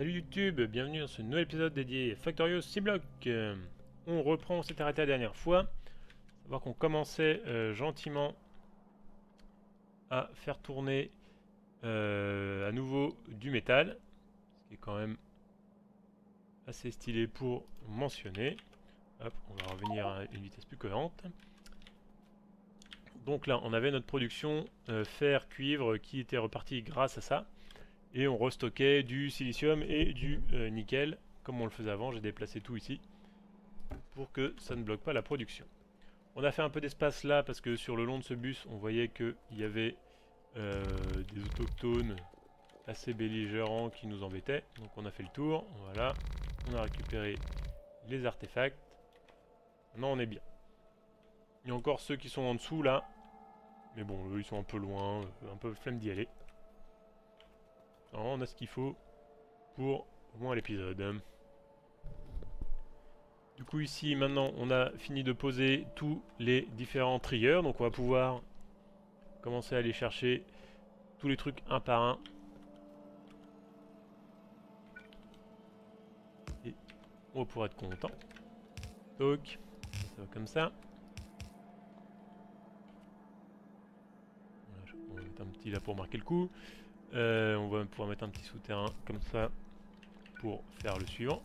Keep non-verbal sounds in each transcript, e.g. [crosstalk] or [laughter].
Salut YouTube, bienvenue dans ce nouvel épisode dédié Factorious C-Block. Euh, on reprend, on s'est arrêté la dernière fois. Savoir qu'on commençait euh, gentiment à faire tourner euh, à nouveau du métal. Ce qui est quand même assez stylé pour mentionner. Hop, on va revenir à une vitesse plus cohérente. Donc là, on avait notre production fer, cuivre qui était repartie grâce à ça et on restockait du silicium et du euh, nickel comme on le faisait avant, j'ai déplacé tout ici pour que ça ne bloque pas la production. On a fait un peu d'espace là parce que sur le long de ce bus on voyait qu'il y avait euh, des autochtones assez belligérants qui nous embêtaient. Donc on a fait le tour, voilà, on a récupéré les artefacts, maintenant on est bien. Il y a encore ceux qui sont en dessous là, mais bon eux ils sont un peu loin, un peu flemme d'y aller on a ce qu'il faut pour au moins l'épisode. Du coup ici maintenant on a fini de poser tous les différents triggers. Donc on va pouvoir commencer à aller chercher tous les trucs un par un. Et on va pouvoir être content. Donc ça va comme ça. on va mettre un petit là pour marquer le coup. Euh, on va pouvoir mettre un petit souterrain comme ça pour faire le suivant.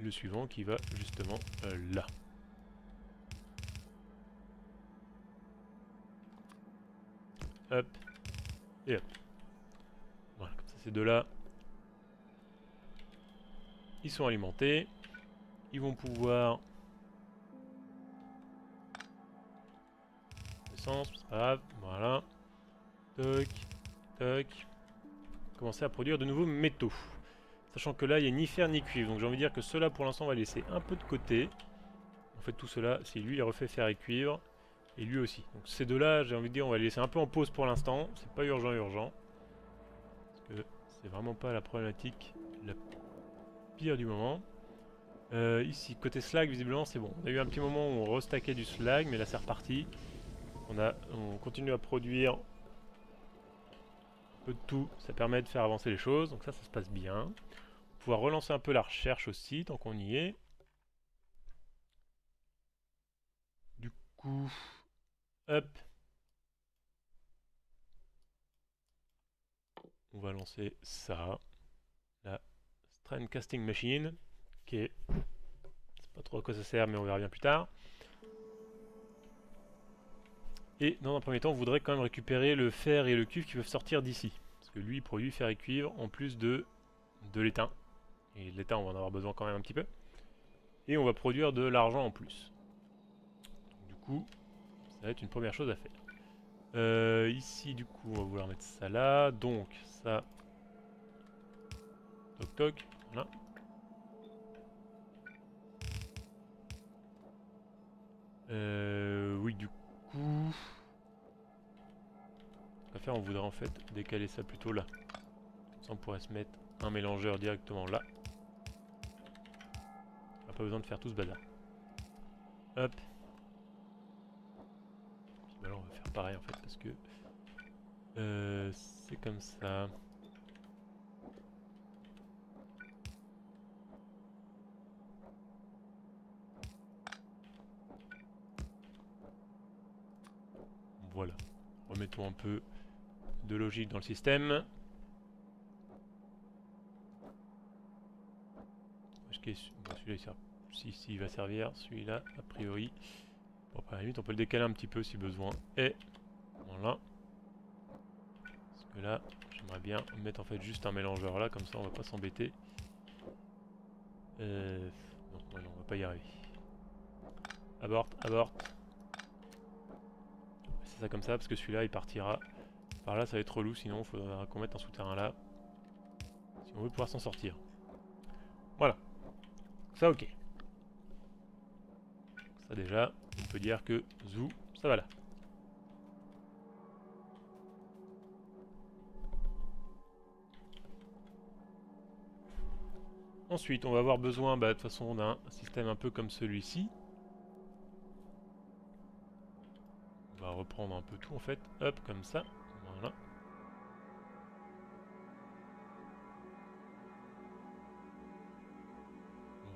Le suivant qui va justement euh, là. Hop. Et hop. Voilà, comme ça ces deux-là. Ils sont alimentés. Ils vont pouvoir... Grave. Voilà. Toc, toc. Commencer à produire de nouveaux métaux. Sachant que là, il n'y a ni fer ni cuivre. Donc j'ai envie de dire que cela, pour l'instant, on va laisser un peu de côté. En fait, tout cela, c'est lui, il refait fer et cuivre. Et lui aussi. Donc ces deux-là, j'ai envie de dire, on va les laisser un peu en pause pour l'instant. C'est pas urgent, urgent. Parce que c'est vraiment pas la problématique la pire du moment. Euh, ici, côté slag, visiblement, c'est bon. On a eu un petit moment où on restackait du slag, mais là, c'est reparti. On, a, on continue à produire de tout, ça permet de faire avancer les choses, donc ça, ça se passe bien. Pouvoir relancer un peu la recherche aussi, tant qu'on y est. Du coup, hop. On va lancer ça. La Strain Casting Machine, qui est... Pas trop à quoi ça sert, mais on verra bien plus tard. Et dans un premier temps, on voudrait quand même récupérer le fer et le cuivre qui peuvent sortir d'ici. Parce que lui, il produit fer et cuivre en plus de, de l'étain. Et l'étain, on va en avoir besoin quand même un petit peu. Et on va produire de l'argent en plus. du coup, ça va être une première chose à faire. Euh, ici, du coup, on va vouloir mettre ça là. Donc, ça... Toc toc, voilà. Euh, oui, du coup faire, on voudrait en fait décaler ça plutôt là. Ça, on pourrait se mettre un mélangeur directement là. On n'a pas besoin de faire tout ce bazar. Hop. Bah on va faire pareil en fait parce que euh, c'est comme ça. Voilà. Remettons un peu de logique dans le système. celui-là, si, si, il va servir. Celui-là, a priori. Bon, à la limite, on peut le décaler un petit peu si besoin. Et voilà. Parce que là, j'aimerais bien mettre en fait juste un mélangeur là, comme ça on va pas s'embêter. Euh, non, on va pas y arriver. Abort, abort. Ça comme ça, parce que celui-là, il partira par là, ça va être relou, sinon il faudra qu'on mette un souterrain là. Si on veut pouvoir s'en sortir. Voilà. Ça, ok. Ça déjà, on peut dire que zou, ça va là. Ensuite, on va avoir besoin bah, de toute façon d'un système un peu comme celui-ci. reprendre un peu tout en fait. Hop, comme ça. Voilà.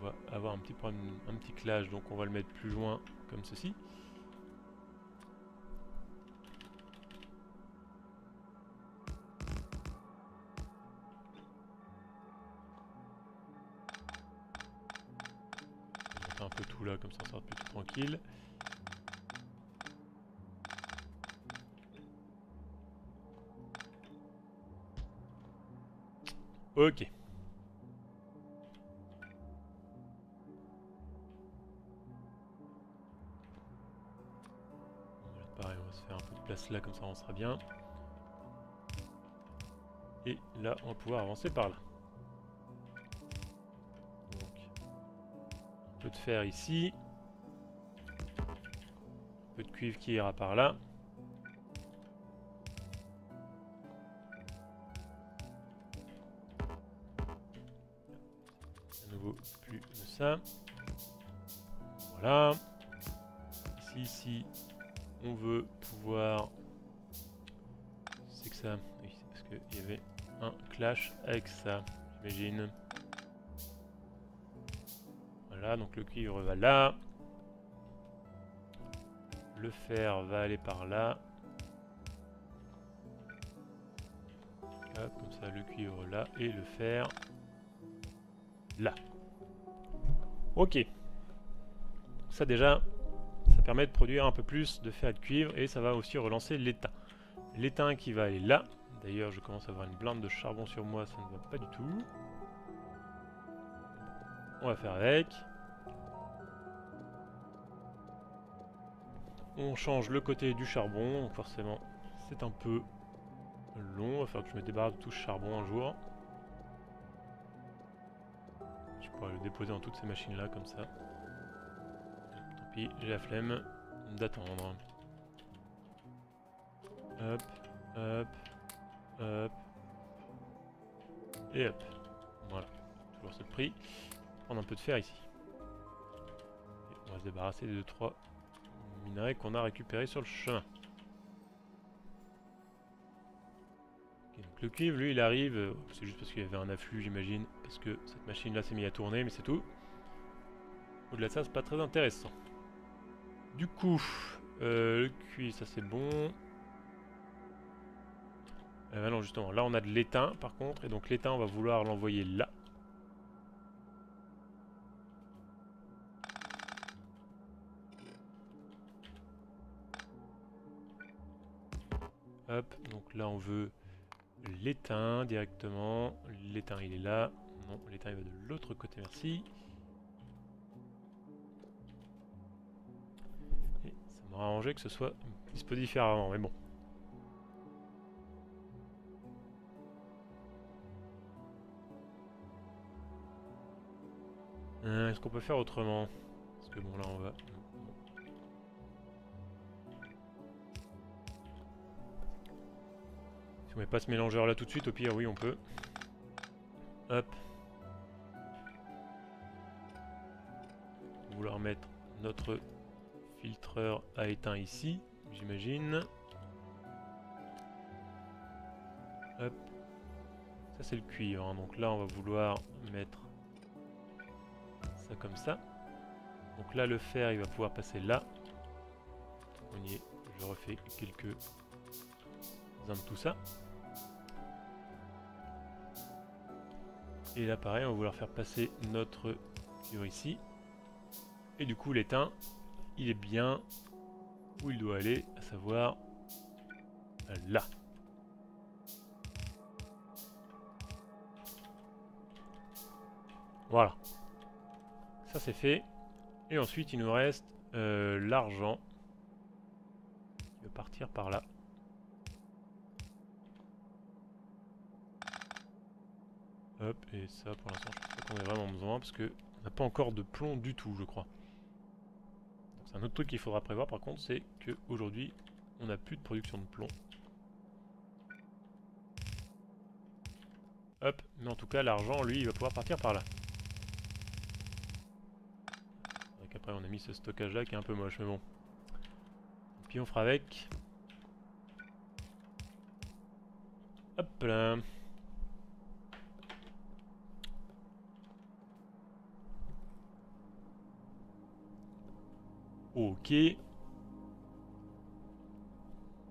On va avoir un petit, problème, un petit clash, donc on va le mettre plus loin, comme ceci. Ok. Pareil, on va se faire un peu de place là, comme ça on sera bien. Et là, on va pouvoir avancer par là. un peu de fer ici. Un peu de cuivre qui ira par là. Voilà. Ici, ici, on veut pouvoir... C'est que ça... Oui, parce qu'il y avait un clash avec ça, j'imagine. Voilà, donc le cuivre va là. Le fer va aller par là. comme ça, le cuivre là et le fer là. Ok. Ça déjà, ça permet de produire un peu plus de fer de cuivre et ça va aussi relancer l'étain. L'étain qui va aller là. D'ailleurs, je commence à avoir une blinde de charbon sur moi, ça ne va pas du tout. On va faire avec. On change le côté du charbon, forcément c'est un peu long. Il va falloir que je me débarrasse de tout charbon un jour le déposer dans toutes ces machines là comme ça. Tant pis, j'ai la flemme d'attendre. Hop, hop, hop. Et hop. Voilà. Toujours ce prix. Prendre un peu de fer ici. on va se débarrasser des 2-3 minerais qu'on a récupérés sur le chemin. Le cuivre, lui, il arrive, euh, c'est juste parce qu'il y avait un afflux, j'imagine, parce que cette machine-là s'est mise à tourner, mais c'est tout. Au-delà de ça, c'est pas très intéressant. Du coup, euh, le cuivre, ça c'est bon. Euh, non, justement, là on a de l'étain, par contre, et donc l'étain, on va vouloir l'envoyer là. Hop, donc là on veut l'étain directement. L'étain il est là. Non, l'étain il va de l'autre côté, merci. Et ça m'aurait arrangé que ce soit disposé différemment, mais bon. Euh, est-ce qu'on peut faire autrement? Parce que bon là on va Si on met pas ce mélangeur là tout de suite, au pire, oui, on peut. Hop. Vouloir mettre notre filtreur à éteint ici, j'imagine. Hop. Ça c'est le cuivre, hein. donc là on va vouloir mettre ça comme ça. Donc là le fer il va pouvoir passer là. On y est, je refais quelques uns de tout ça. Et là pareil, on va vouloir faire passer notre cuivre ici. Et du coup l'étain, il est bien où il doit aller, à savoir là. Voilà. Ça c'est fait. Et ensuite il nous reste euh, l'argent. Il va partir par là. Hop, et ça pour l'instant je pense qu'on a vraiment besoin parce que on n'a pas encore de plomb du tout je crois. C'est un autre truc qu'il faudra prévoir par contre, c'est qu'aujourd'hui on n'a plus de production de plomb. Hop, mais en tout cas l'argent lui il va pouvoir partir par là. Après on a mis ce stockage là qui est un peu moche mais bon. puis on fera avec. Hop là. Ok.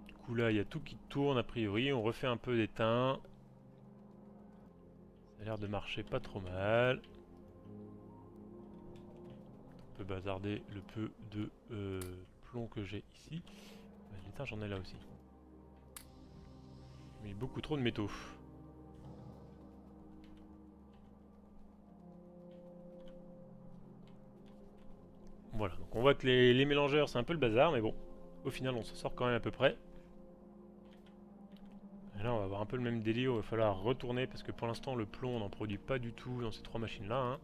Du coup là, il y a tout qui tourne a priori. On refait un peu d'étain. Ça a l'air de marcher pas trop mal. On peut bazarder le peu de euh, plomb que j'ai ici. L'étain, j'en ai là aussi. Mais beaucoup trop de métaux. Voilà, donc on voit que les, mélangeurs c'est un peu le bazar, mais bon, au final on s'en sort quand même à peu près. Et là on va avoir un peu le même délire, il va falloir retourner parce que pour l'instant le plomb on n'en produit pas du tout dans ces trois machines là. Hein.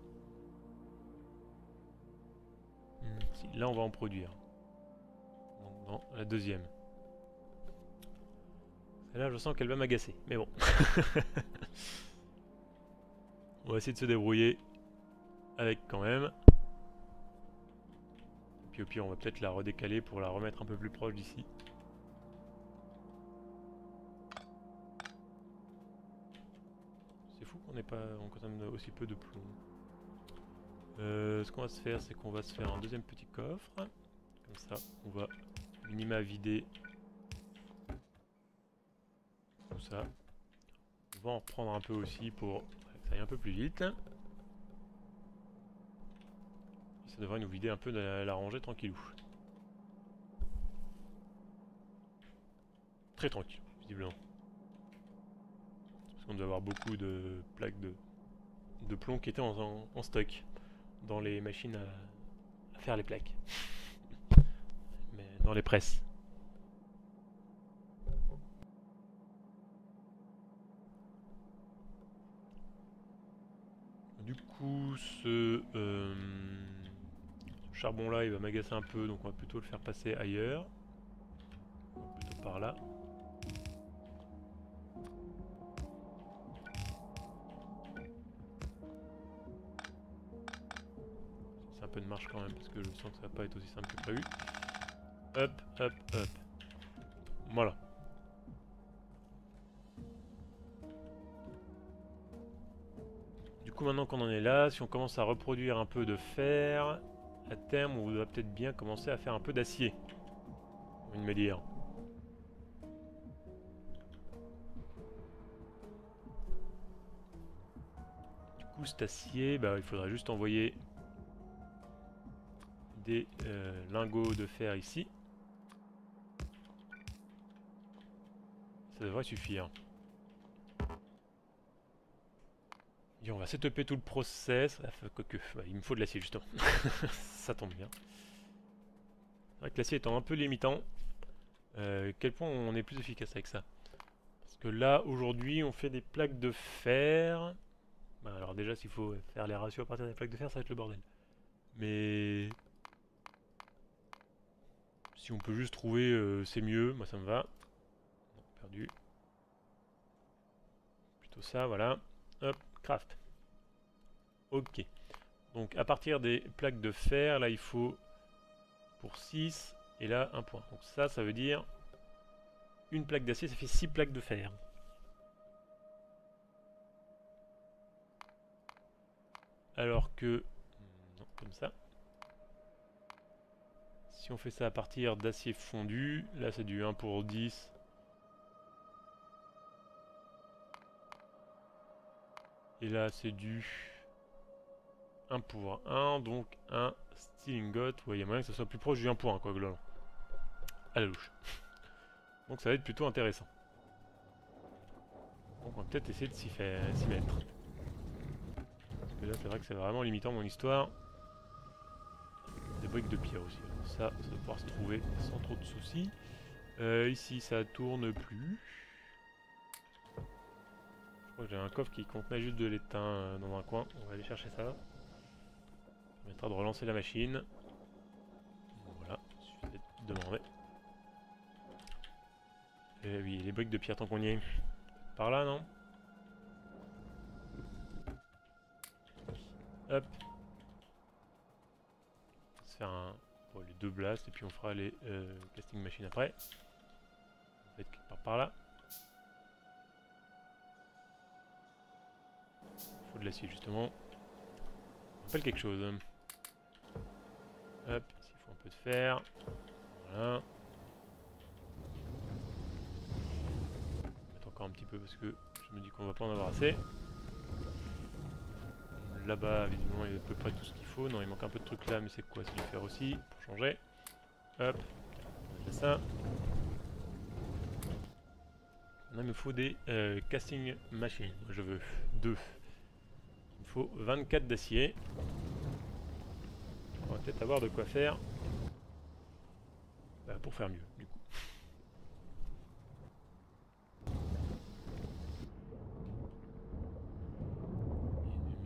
Hmm, là on va en produire. Donc la deuxième. là je sens qu'elle va m'agacer, mais bon. [laughs] on va essayer de se débrouiller avec quand même au pire, on va peut-être la redécaler pour la remettre un peu plus proche d'ici. C'est fou qu'on ait pas, on consomme aussi peu de plomb. Euh, ce qu'on va se faire, c'est qu'on va se faire un deuxième petit coffre. Comme ça, on va minima vider tout ça. On va en reprendre un peu aussi pour que ça aille un peu plus vite. Ça devrait nous vider un peu de la, rangée tranquillou. Très tranquille, visiblement. Parce qu'on doit avoir beaucoup de plaques de, de plomb qui étaient en, stock dans les machines à, faire les plaques. [laughs] Mais dans les presses. Du coup, ce... Euh, charbon là il va m'agacer un peu donc on va plutôt le faire passer ailleurs. Plutôt par là. C'est un peu de marche quand même parce que je sens que ça va pas être aussi simple que prévu. Hop, hop, hop. Voilà. Du coup maintenant qu'on en est là, si on commence à reproduire un peu de fer, à terme, on va peut-être bien commencer à faire un peu d'acier. Une me dire. Du coup, cet acier, bah, il faudrait juste envoyer des euh, lingots de fer ici. Ça devrait suffire. On va setuper tout le process. il me faut de l'acier justement. [laughs] ça tombe bien. C'est vrai que l'acier étant un peu limitant, euh, quel point on est plus efficace avec ça? Parce que là, aujourd'hui, on fait des plaques de fer. Bah, alors déjà, s'il faut faire les ratios à partir des plaques de fer, ça va être le bordel. Mais... Si on peut juste trouver, euh, c'est mieux. Moi, ça me va. perdu. Plutôt ça, voilà. Hop, Ok. Donc à partir des plaques de fer, là il faut pour 6 et là un point. Donc ça, ça veut dire une plaque d'acier, ça fait 6 plaques de fer. Alors que... Comme ça. Si on fait ça à partir d'acier fondu, là c'est du 1 pour 10. Et là c'est du 1 pour 1, donc un steel ingot. Ouais, il y a moyen que ça soit plus proche du 1 pour 1, quoi, globalement. À la louche. [laughs] Donc ça va être plutôt intéressant. Donc on va peut-être essayer de s'y mettre. Parce que là, c'est vrai que c'est vraiment limitant mon histoire. Des briques de pierre aussi. ça, ça doit pouvoir se trouver sans trop de soucis. Euh, ici, ça tourne plus. J'ai un coffre qui contenait juste de l'étain euh, dans un coin. On va aller chercher ça permettra de relancer la machine. Voilà, suffit de demander. Et eh oui, les briques de pierre tant qu'on y est. Par là, non Hop. On va faire un... les deux blasts et puis on fera les euh, casting machines après. On va être quelque part par là. De l'acier justement. On rappelle quelque chose. Hop, ici il faut un peu de fer. Voilà. Mettre encore un petit peu parce que je me dis qu'on va pas en avoir assez. Là-bas, visiblement, il y a à peu près tout ce qu'il faut. Non, il manque un peu de trucs là, mais c'est quoi? C'est du fer aussi, pour changer. Hop, on ça. Là, il me faut des euh, casting machines. Je veux deux. Il me faut 24 d'acier. On va peut-être avoir de quoi faire bah, pour faire mieux, du coup.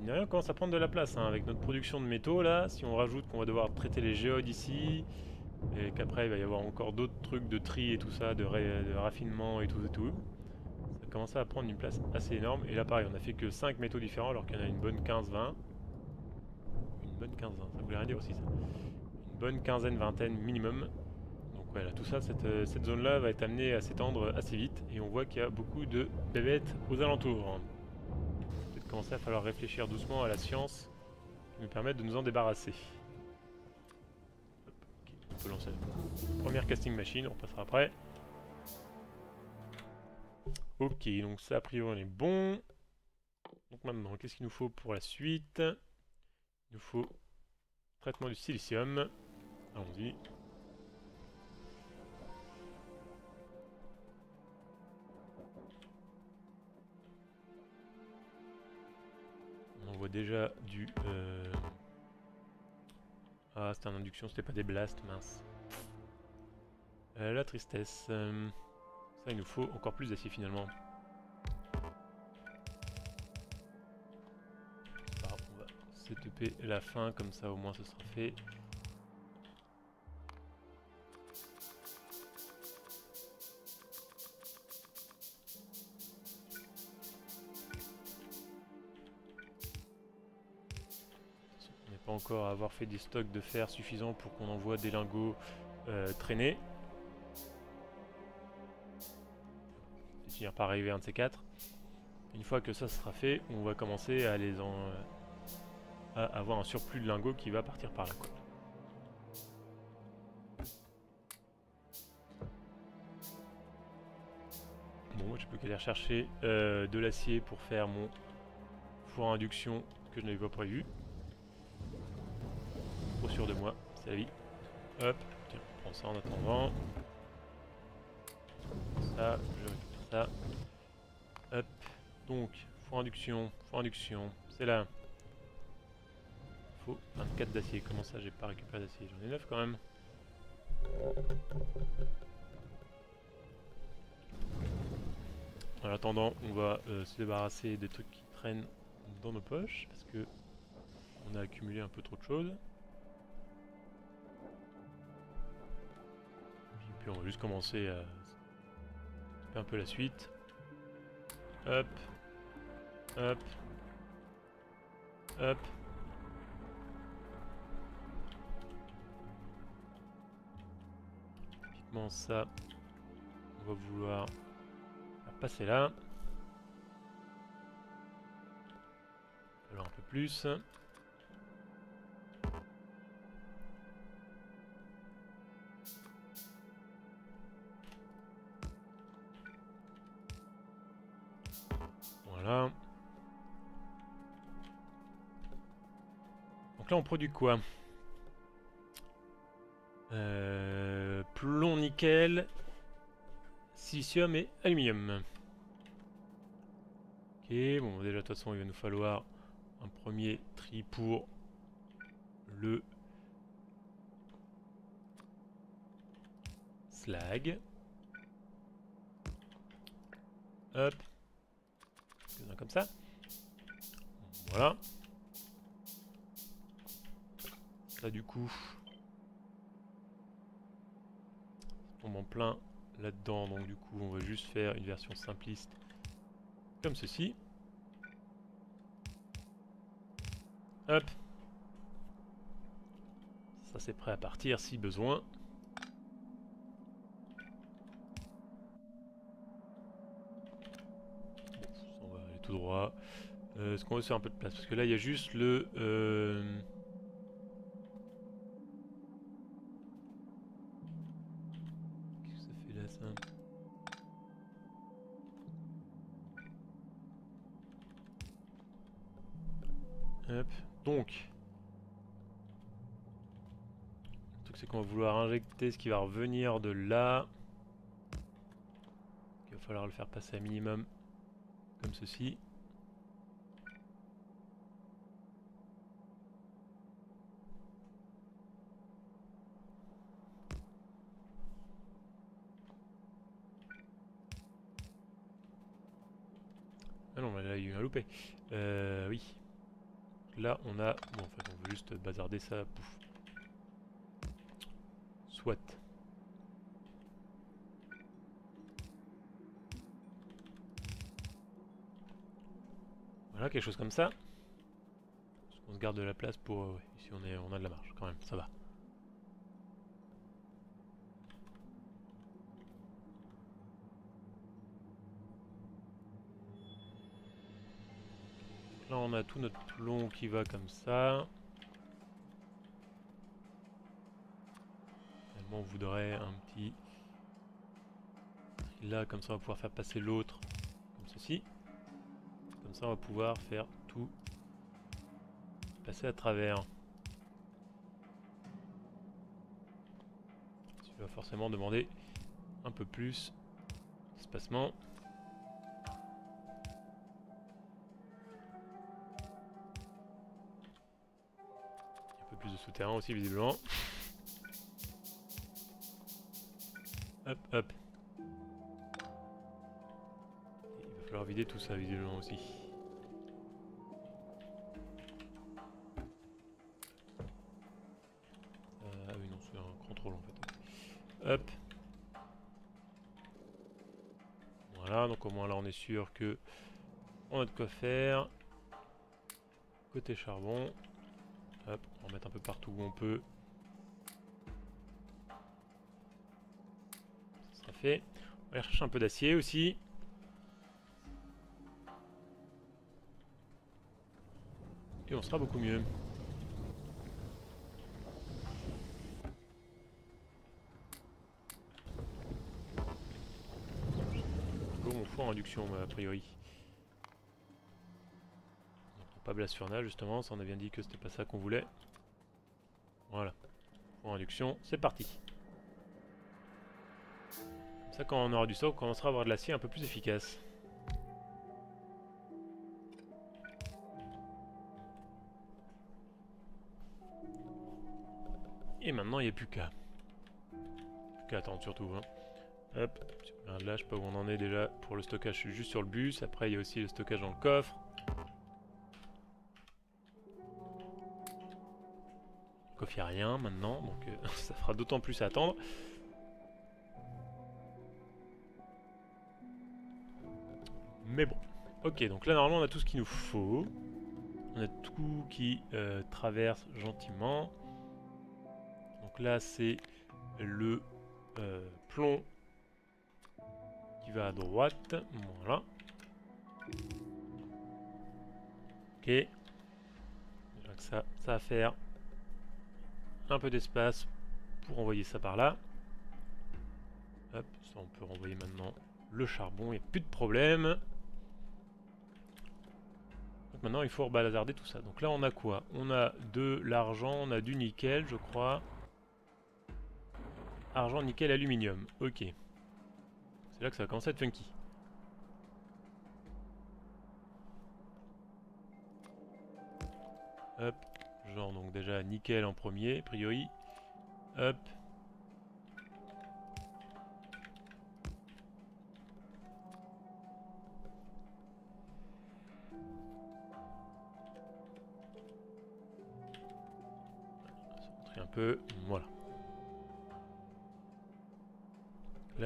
Rien, commence à prendre de la place hein, avec notre production de métaux là. Si on rajoute qu'on va devoir traiter les géodes ici, et qu'après il va y avoir encore d'autres trucs de tri et tout ça, de, raffinement et tout et tout. Ça commence à prendre une place assez énorme. Et là pareil, on a fait que 5 métaux différents alors qu'il y en a une bonne 15-20. Une bonne 15 ça voulait rien dire aussi ça. Une bonne quinzaine, vingtaine minimum. Donc voilà, tout ça, cette, euh, cette zone là va être amenée à s'étendre assez vite. Et on voit qu'il y a beaucoup de bébêtes aux alentours. Peut-être commencer à falloir réfléchir doucement à la science qui nous permettre de nous en débarrasser lancer première casting machine, on passera après. Ok, donc ça a priori on est bon. Donc maintenant, qu'est-ce qu'il nous faut pour la suite? Il nous faut traitement du silicium. Allons-y. On voit déjà du... Euh, ah, c'était en induction, c'était pas des blasts, mince. Euh, la tristesse. Euh, ça, il nous faut encore plus d'acier finalement. on va s'étuper la fin, comme ça au moins ce sera fait. encore avoir fait des stocks de fer suffisants pour qu'on envoie des lingots euh, traîner. Finir par arriver un de ces quatre. Une fois que ça sera fait, on va commencer à les en à avoir un surplus de lingots qui va partir par côte. Bon, je peux qu'aller chercher euh, de l'acier pour faire mon four à induction que je n'avais pas prévu sûr de moi, c'est la vie. Hop, tiens, on prend ça en attendant. Ça, je Hop, donc, four induction, four induction, c'est là. Faut 24 d'acier, comment ça j'ai pas récupéré d'acier? J'en ai 9 quand même. En attendant, on va euh, se débarrasser des trucs qui traînent dans nos poches parce que on a accumulé un peu trop de choses. Puis on va juste commencer à un peu la suite. Hop. Hop. Hop. Typiquement ça, on va vouloir passer là. Alors un peu plus. On produit quoi? Euh, Plomb, nickel, silicium et aluminium. Ok, bon déjà de toute façon il va nous falloir un premier tri pour le slag. Hop. Ça. Voilà. Là du coup, on tombe en plein là-dedans. Donc du coup, on va juste faire une version simpliste comme ceci. Hop. Ça c'est prêt à partir si besoin. droit. Euh, est-ce qu'on veut se faire un peu de place? Parce que là, il y a juste le... Euh, qu'est-ce que ça fait là, ça? Hop. Donc... Le truc, c'est qu'on va vouloir injecter ce qui va revenir de là. Il va falloir le faire passer à minimum ceci. Ah non, là il y a eu un loupé. Euh, oui. Là on a... Bon en fait on veut juste bazarder ça. Pouf. Soit. Voilà, quelque chose comme ça. On se garde de la place pour... Euh, ici on, est, on a de la marge quand même, ça va. Là on a tout notre plomb qui va comme ça. on voudrait un petit... Là comme ça on va pouvoir faire passer l'autre comme ceci. Comme ça on va pouvoir faire tout passer à travers. Tu vas forcément demander un peu plus d'espacement. Un peu plus de souterrain aussi visiblement. Hop, hop. il va falloir vider tout ça visiblement aussi. Voilà, donc au moins là on est sûr que on a de quoi faire. Côté charbon. Hop, on va mettre un peu partout où on peut. Ça fait. On va aller chercher un peu d'acier aussi. Et on sera beaucoup mieux. A priori. pas blast furnace justement, ça on a bien dit que c'était pas ça qu'on voulait. Voilà. Four en induction, c'est parti. Ça quand on aura du stock, on commencera à avoir de l'acier un peu plus efficace. Et maintenant, il n'y a plus qu'à. qu'à attendre surtout. Hein. Hop, là, je sais pas où on en est déjà. Pour le stockage, je suis juste sur le bus. Après, il y a aussi le stockage dans le coffre. Le coffre, il n'y a rien maintenant, donc euh, [laughs] ça fera d'autant plus à attendre. Mais bon. Ok, donc là, normalement, on a tout ce qu'il nous faut. On a tout qui euh, traverse gentiment. Donc là, c'est le euh, plomb va à droite. Voilà. Ok. Ça, ça va faire un peu d'espace pour envoyer ça par là. Ça on peut renvoyer maintenant le charbon, il n'y a plus de problème. Maintenant il faut rebalazarder tout ça. Donc là on a quoi? On a de l'argent, on a du nickel je crois. Argent, nickel, aluminium. Ok. Là que ça va commencer à être funky. Hop. Genre donc déjà nickel en premier, a priori. Hop. un peu, voilà.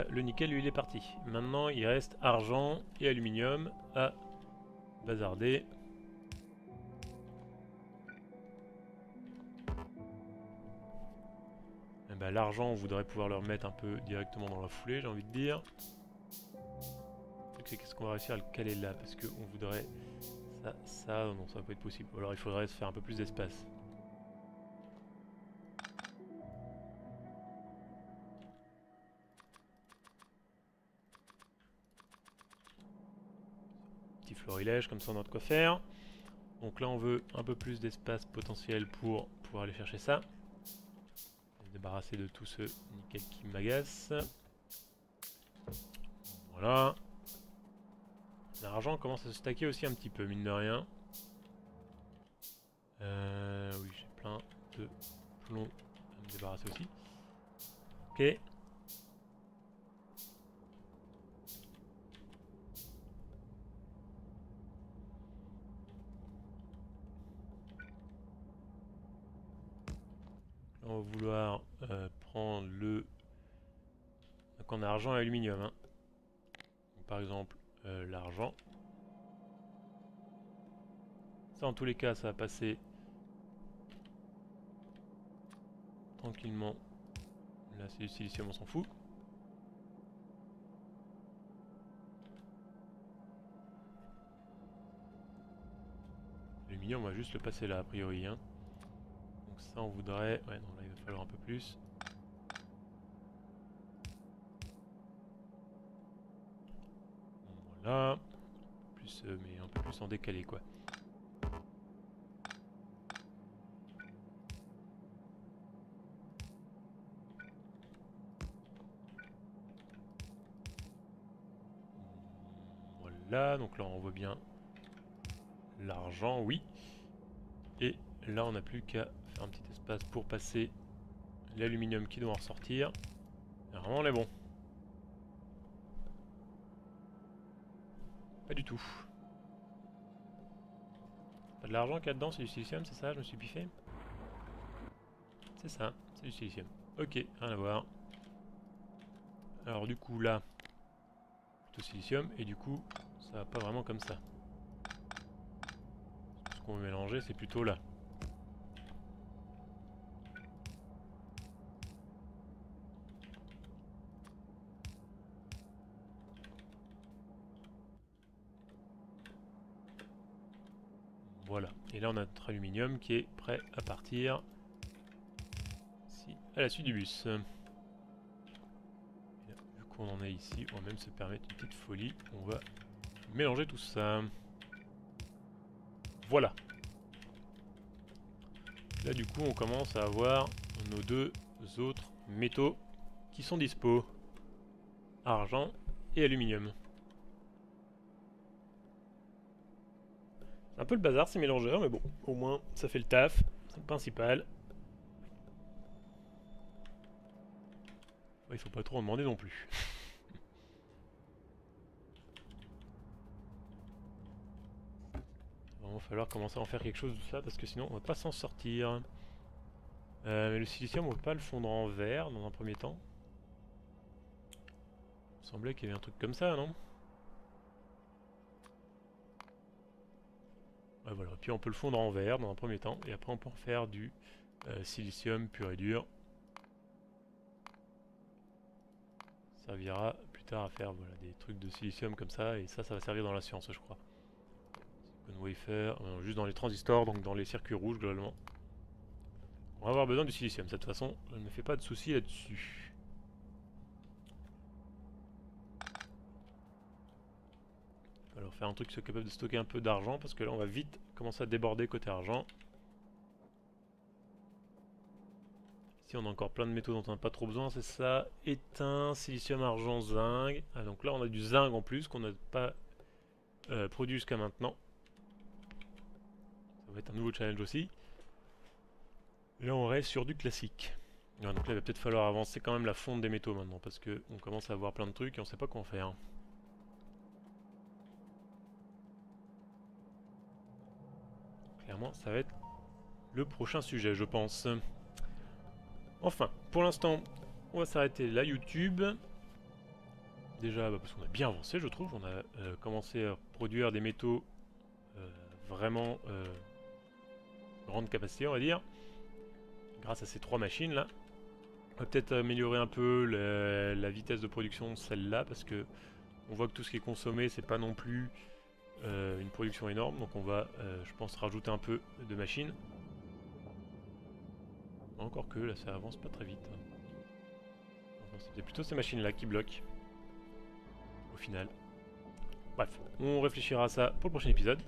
Le nickel, lui, il est parti. Maintenant, il reste argent et aluminium à bazarder. Ben, l'argent, on voudrait pouvoir le remettre un peu directement dans la foulée, j'ai envie de dire. Qu'est-ce qu'on va réussir à le caler là? Parce qu'on voudrait ça, ça, non, ça va pas être possible. alors il faudrait se faire un peu plus d'espace. Comme ça on a de quoi faire. Donc là on veut un peu plus d'espace potentiel pour pouvoir aller chercher ça. Débarrasser de tout ce nickel qui m'agace. Voilà. L'argent commence à se stacker aussi un petit peu, mine de rien. Euh, oui, j'ai plein de plomb à me débarrasser aussi. Ok. On va vouloir euh, prendre le... A argent et aluminium. Hein. par exemple, euh, l'argent. Ça en tous les cas, ça va passer tranquillement. Là c'est du silicium, on s'en fout. L'aluminium, on va juste le passer là a priori. Hein. Donc ça on voudrait... Ouais non là il va falloir un peu plus. Plus, euh, mais un peu plus en décalé quoi. Voilà, donc là on voit bien l'argent, oui. Et là on n'a plus qu'à faire un petit espace pour passer l'aluminium qui doit en ressortir. Normalement on est bon. Pas du Pas de l'argent qu'il y a dedans, c'est du silicium, c'est ça Je me suis piffé C'est ça, c'est du silicium. Ok, rien à voir. Alors du coup là, plutôt silicium, et du coup ça va pas vraiment comme ça. Ce qu'on veut mélanger c'est plutôt là. Voilà. Et là, on a notre aluminium qui est prêt à partir à la suite du bus. vu qu'on en est ici, on va même se permettre une petite folie. On va mélanger tout ça. Voilà. Là, du coup, on commence à avoir nos deux autres métaux qui sont dispo. Argent et aluminium. Un peu le bazar ces mélangeurs, mais bon, au moins ça fait le taf, c'est le principal. il faut pas trop en demander non plus. [laughs] Il va falloir commencer à en faire quelque chose de ça parce que sinon on va pas s'en sortir. Euh, mais le silicium on peut pas le fondre en verre dans un premier temps. Il semblait qu'il y avait un truc comme ça, non? Voilà. Puis on peut le fondre en verre dans un premier temps, et après on peut en faire du euh, silicium pur et dur. Ça servira plus tard à faire des trucs de silicium comme ça, et ça, ça va servir dans la science, je crois. wafer, euh, juste dans les transistors, donc dans les circuits rouges globalement. On va avoir besoin du silicium, de toute façon, je ne me fais pas de soucis là-dessus. Alors faire un truc qui soit capable de stocker un peu d'argent parce que là on va vite commencer à déborder côté argent. Ici on a encore plein de métaux dont on n'a pas trop besoin, c'est ça. Éteint, silicium, argent, zinc. Ah donc là on a du zinc en plus qu'on n'a pas euh, produit jusqu'à maintenant. Ça va être un nouveau challenge aussi. Là on reste sur du classique. donc là il va peut-être falloir avancer quand même la fonte des métaux maintenant parce que on commence à avoir plein de trucs et on sait pas quoi en faire. Ça va être le prochain sujet, je pense. Enfin, pour l'instant, on va s'arrêter là, YouTube. Déjà, bah, parce qu'on a bien avancé, je trouve. On a euh, commencé à produire des métaux euh, vraiment euh, grande capacité, on va dire. Grâce à ces trois machines-là. On va peut-être améliorer un peu la, la vitesse de production de celle-là, parce que on voit que tout ce qui est consommé, c'est pas non plus euh, une production énorme, donc on va, euh, je pense, rajouter un peu de machines. Encore que, là, ça avance pas très vite. C'était plutôt ces machines-là qui bloquent. Au final. Bref, on réfléchira à ça pour le prochain épisode.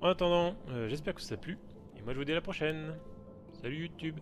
En attendant, euh, j'espère que ça a plu. Et moi je vous dis à la prochaine. Salut YouTube